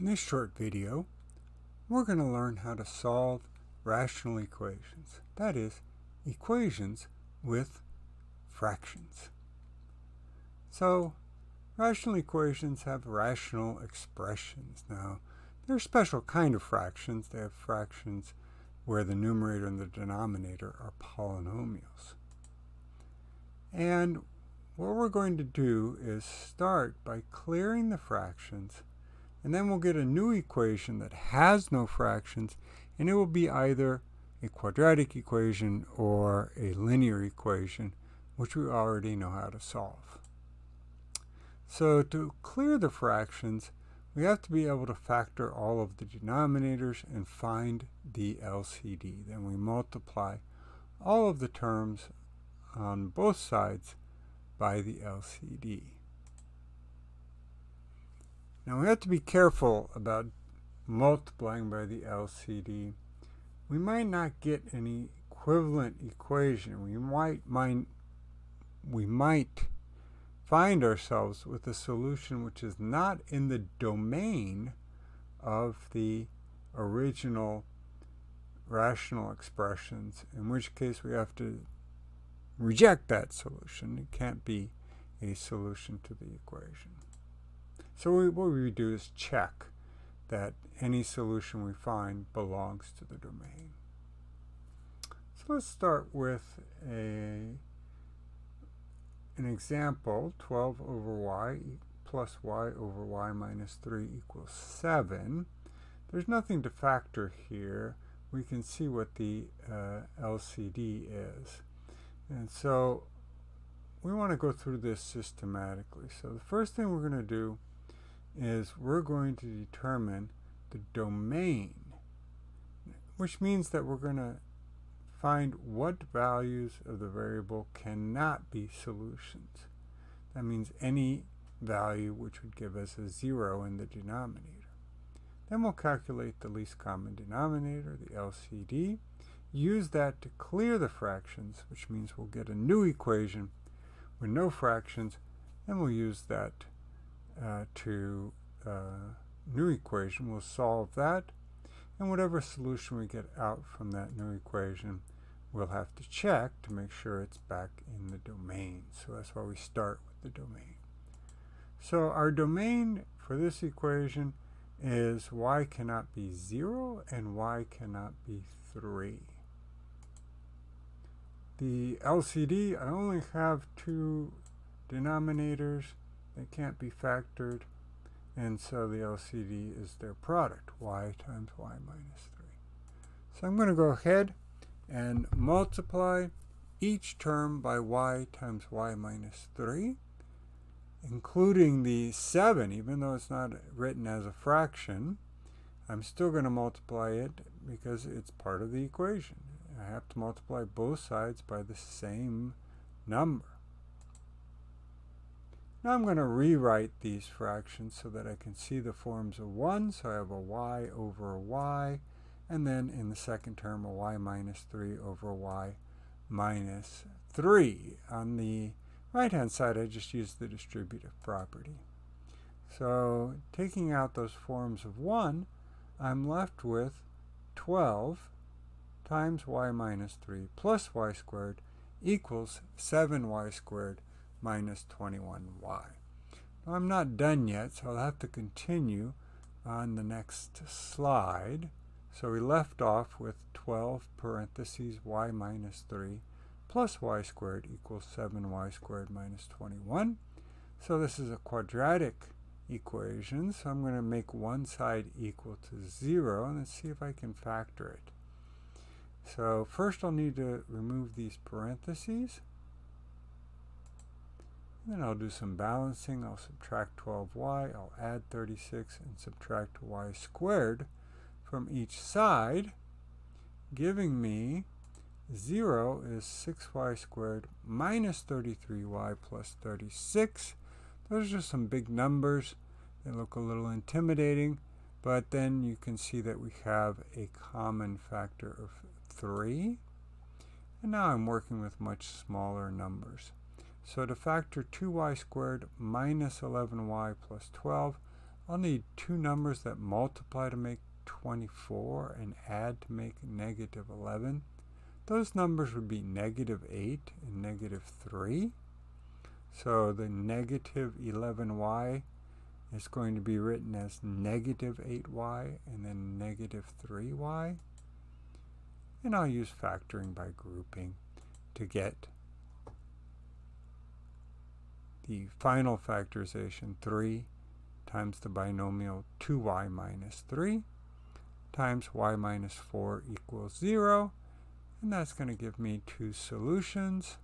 In this short video, we're going to learn how to solve rational equations. That is, equations with fractions. So, rational equations have rational expressions. Now, they're a special kind of fractions. They have fractions where the numerator and the denominator are polynomials. And what we're going to do is start by clearing the fractions and then we'll get a new equation that has no fractions, and it will be either a quadratic equation or a linear equation, which we already know how to solve. So to clear the fractions, we have to be able to factor all of the denominators and find the LCD. Then we multiply all of the terms on both sides by the LCD. Now we have to be careful about multiplying by the LCD. We might not get any equivalent equation. We might, might, we might find ourselves with a solution which is not in the domain of the original rational expressions, in which case we have to reject that solution. It can't be a solution to the equation. So what we do is check that any solution we find belongs to the domain. So let's start with a an example, 12 over y plus y over y minus 3 equals 7. There's nothing to factor here. We can see what the uh, LCD is. And so we want to go through this systematically. So the first thing we're going to do is we're going to determine the domain, which means that we're going to find what values of the variable cannot be solutions. That means any value which would give us a zero in the denominator. Then we'll calculate the least common denominator, the LCD, use that to clear the fractions, which means we'll get a new equation with no fractions, and we'll use that uh, to uh, new equation. We'll solve that, and whatever solution we get out from that new equation, we'll have to check to make sure it's back in the domain. So that's why we start with the domain. So our domain for this equation is y cannot be 0 and y cannot be 3. The LCD, I only have two denominators, they can't be factored. And so the LCD is their product, y times y minus 3. So I'm going to go ahead and multiply each term by y times y minus 3, including the 7, even though it's not written as a fraction. I'm still going to multiply it because it's part of the equation. I have to multiply both sides by the same number. Now I'm going to rewrite these fractions so that I can see the forms of 1. So I have a y over a y, and then in the second term a y minus 3 over y minus 3. On the right-hand side, I just use the distributive property. So taking out those forms of 1, I'm left with 12 times y minus 3 plus y squared equals 7y squared minus 21y. Now, I'm not done yet, so I'll have to continue on the next slide. So we left off with 12 parentheses y minus 3 plus y squared equals 7y squared minus 21. So this is a quadratic equation, so I'm going to make one side equal to 0, and let's see if I can factor it. So first I'll need to remove these parentheses. Then I'll do some balancing. I'll subtract 12y, I'll add 36, and subtract y squared from each side, giving me 0 is 6y squared minus 33y plus 36. Those are just some big numbers. They look a little intimidating, but then you can see that we have a common factor of 3. And now I'm working with much smaller numbers. So to factor 2y squared minus 11y plus 12, I'll need two numbers that multiply to make 24 and add to make negative 11. Those numbers would be negative 8 and negative 3. So the negative 11y is going to be written as negative 8y and then negative 3y. And I'll use factoring by grouping to get the final factorization 3 times the binomial 2y minus 3 times y minus 4 equals 0. And that's going to give me two solutions.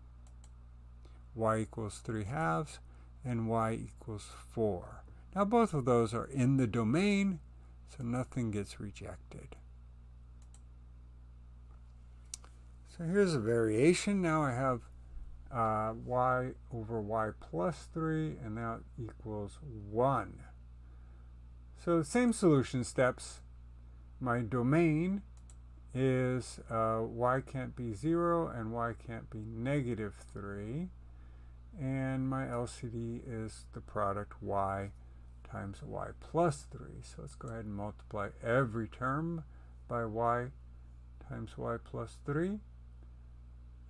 y equals 3 halves and y equals 4. Now both of those are in the domain, so nothing gets rejected. So here's a variation. Now I have uh, y over y plus 3, and that equals 1. So the same solution steps. My domain is uh, y can't be 0 and y can't be negative 3. And my LCD is the product y times y plus 3. So let's go ahead and multiply every term by y times y plus 3.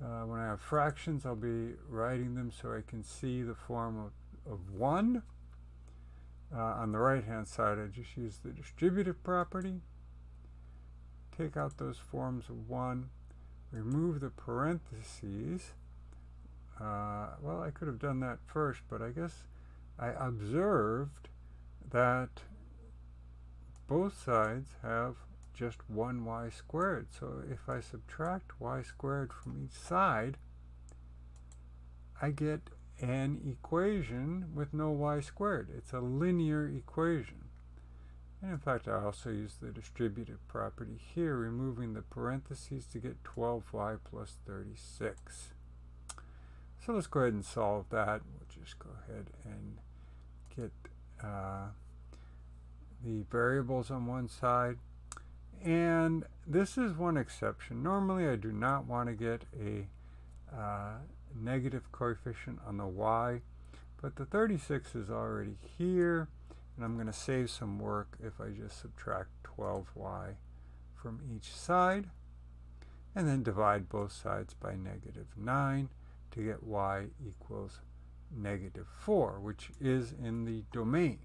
Uh, when I have fractions, I'll be writing them so I can see the form of, of 1. Uh, on the right-hand side, I just use the distributive property. Take out those forms of 1. Remove the parentheses. Uh, well, I could have done that first, but I guess I observed that both sides have just 1y squared. So if I subtract y squared from each side, I get an equation with no y squared. It's a linear equation. And in fact, I also use the distributive property here, removing the parentheses to get 12y plus 36. So let's go ahead and solve that. We'll just go ahead and get uh, the variables on one side. And this is one exception. Normally I do not want to get a uh, negative coefficient on the y, but the 36 is already here, and I'm going to save some work if I just subtract 12y from each side, and then divide both sides by negative 9 to get y equals negative 4, which is in the domain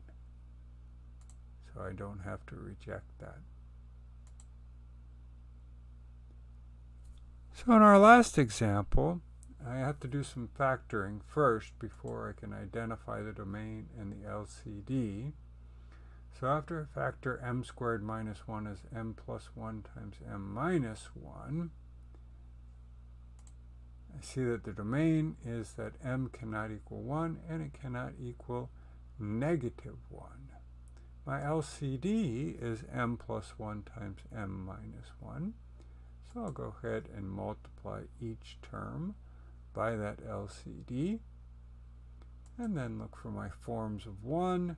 so I don't have to reject that. So in our last example, I have to do some factoring first before I can identify the domain and the LCD. So after I factor m squared minus 1 is m plus 1 times m minus 1, I see that the domain is that m cannot equal 1 and it cannot equal negative 1. My LCD is m plus 1 times m minus 1. So I'll go ahead and multiply each term by that LCD. And then look for my forms of 1.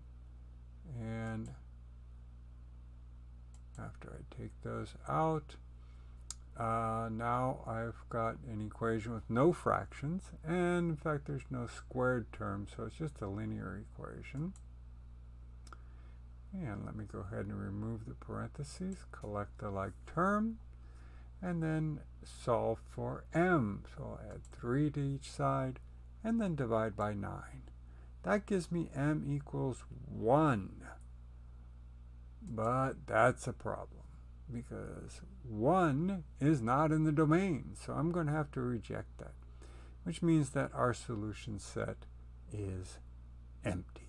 And after I take those out, uh, now I've got an equation with no fractions. And in fact, there's no squared term, so it's just a linear equation. And let me go ahead and remove the parentheses, collect the like term, and then solve for m. So I'll add 3 to each side, and then divide by 9. That gives me m equals 1. But that's a problem, because 1 is not in the domain, so I'm going to have to reject that, which means that our solution set is empty.